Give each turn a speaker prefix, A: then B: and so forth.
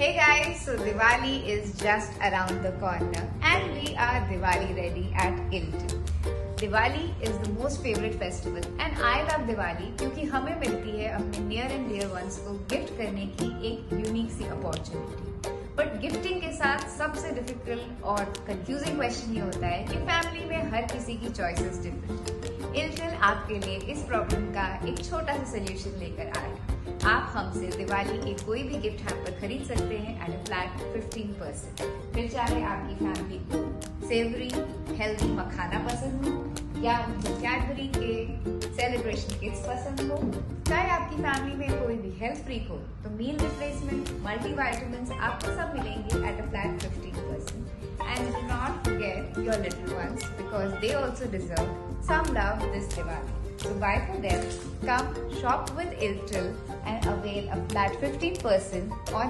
A: Hey guys, so Diwali is just around the corner and we are Diwali ready at Hilton. Diwali is the most favourite festival and I love Diwali क्योंकि हमें मिलती है अपने near and dear ones को gift करने की एक unique सी अपॉर्चुनिटी बट गिफ्टिंग के साथ सबसे डिफ़िकल्ट और कंफ्यूजिंग क्वेश्चन ये होता है कि फैमिली में हर किसी की चॉइसेस डिफरेंट इल्टिल आपके लिए इस प्रॉब्लम का एक छोटा सा सोल्यूशन लेकर आए आप हमसे दिवाली के कोई भी गिफ्ट हैम्पर खरीद सकते हैं एट अ फ्लैट 15 परसेंट फिर चाहे आपकी फैमिली को सेवरी हेल्दी मखाना पसंद हो, या उनको कैडबरी के सेलिब्रेशन किट्स पसंद हो, चाहे आपकी फैमिली में कोई भी हेल्थ फ्रीक हो तो मील रिप्लेसमेंट मल्टी आपको सब मिलेंगे at a flat 15 your little ones because they also deserve some love this Diwali. So buy for them, come shop with Iltil and avail a flat 15% on